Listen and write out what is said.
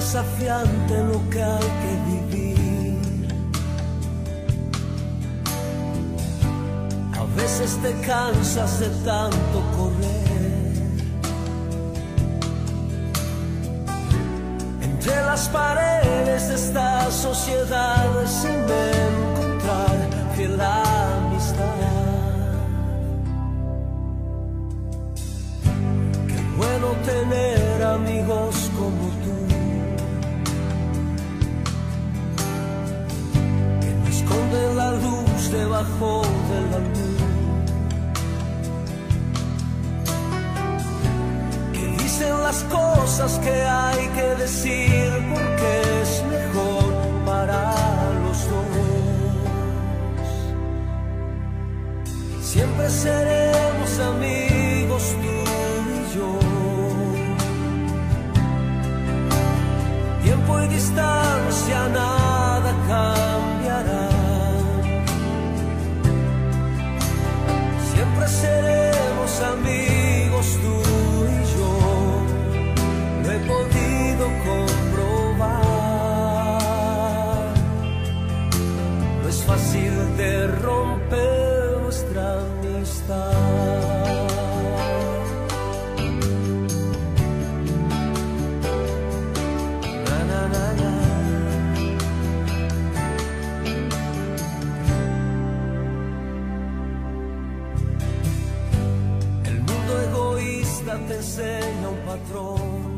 desafiante lo que hay que vivir. A veces te cansas de tanto correr. Entre las paredes de esta sociedad de la luz. Que dicen las cosas que hay que decir porque es mejor para los dos. Siempre seremos amigos tú y yo. Tiempo y distancia nada te enseña un patrón.